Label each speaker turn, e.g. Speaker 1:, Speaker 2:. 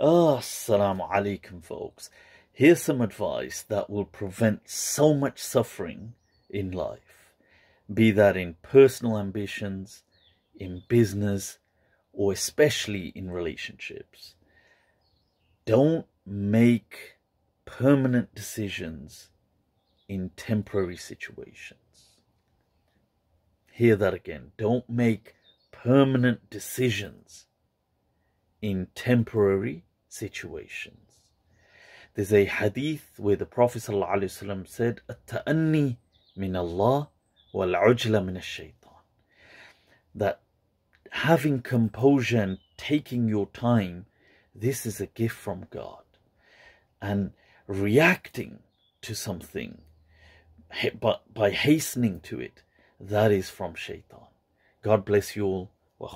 Speaker 1: Assalamu alaikum, folks. Here's some advice that will prevent so much suffering in life, be that in personal ambitions, in business, or especially in relationships. Don't make permanent decisions in temporary situations. Hear that again. Don't make permanent decisions in temporary situations. There's a hadith where the Prophet ﷺ said, At-ta'anni min Allah wal-ujla min shaitan That having composure and taking your time, this is a gift from God. And reacting to something but by hastening to it, that is from shaitan. God bless you all. Wa